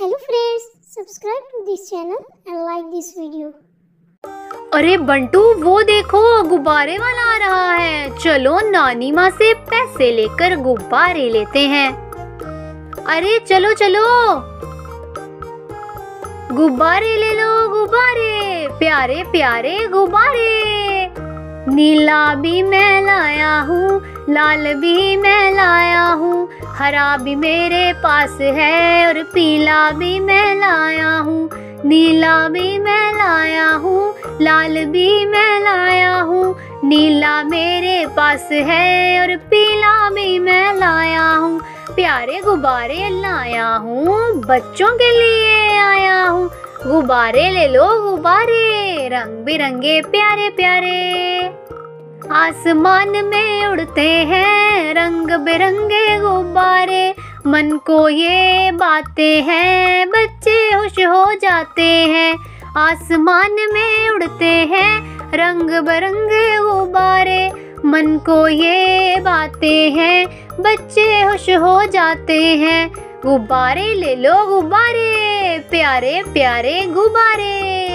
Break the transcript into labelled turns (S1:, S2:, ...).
S1: Hello friends, subscribe to this channel and like this video.
S2: अरे बंटू वो देखो गुब्बारे वाला आ रहा है। चलो नानी माँ से पैसे लेकर गुब्बारे लेते हैं। अरे चलो चलो। गुब्बारे ले लो गुब्बारे। प्यारे प्यारे गुब्बारे। नीला भी मैं लाया हूँ, लाल भी मैं लाया हूँ। हरा भी मेरे पास है और पीला भी मैं लाया हूँ। नीला भी मैं लाया हूँ, लाल भी मैं लाया हूँ। नीला मेरे पास है और पीला भी मैं लाया हूँ। प्यारे गुब्बारे लाया हूँ, बच्चों के लिए आया हूँ। गुब्बारे ले लो, गुब्बारे। रंग बिरंगे प्यारे प्यारे। आसमान में उड़ते हैं रंग बिरंगे गुब्बारे। मन को ये बातें हैं, बच्चे खुश हो जाते हैं। आसमान में उड़ते हैं रंग बिरंगे गुब्बारे। मन को ये बातें हैं, बच्चे खुश हो जाते हैं। गुब्बारे ले लो गुब्बारे, प्यारे प्यारे गुब्बारे।